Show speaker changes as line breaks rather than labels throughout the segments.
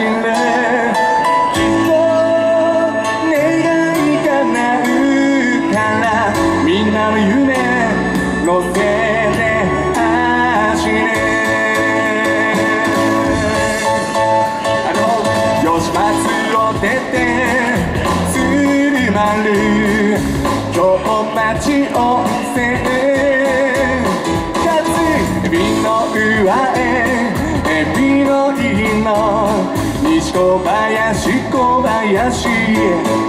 しきっと願いがなう。からみんなの夢乗せて走れあの吉松を出て鶴丸京町温泉かつエの上へエビのいの小林小林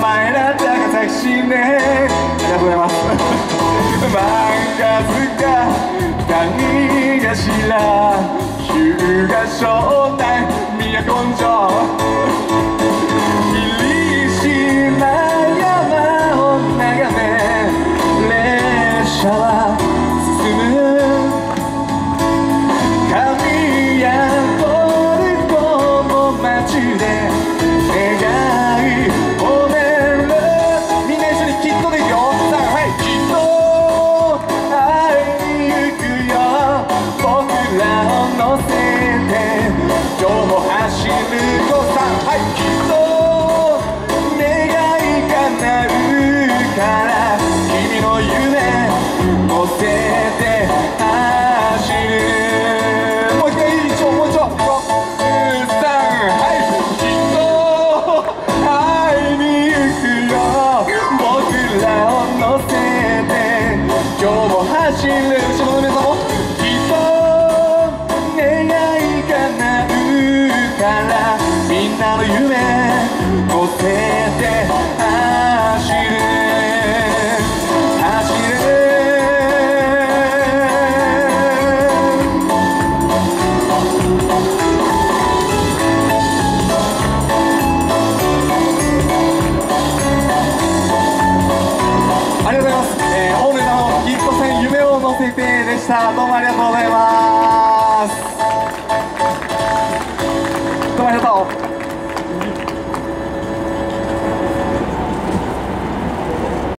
前だったがタクシーねありがとうございます漫画塚谷頭日向商店都城霧走るよさあはいきっと願い叶うから君の夢乗せて走るもう一回一丁もう一丁さんはいきっと会い行くよ僕らを乗せて今日も走る後ろの皆さん戦夢を乗せてでした。どうもありがとうございます。どうもありがとう。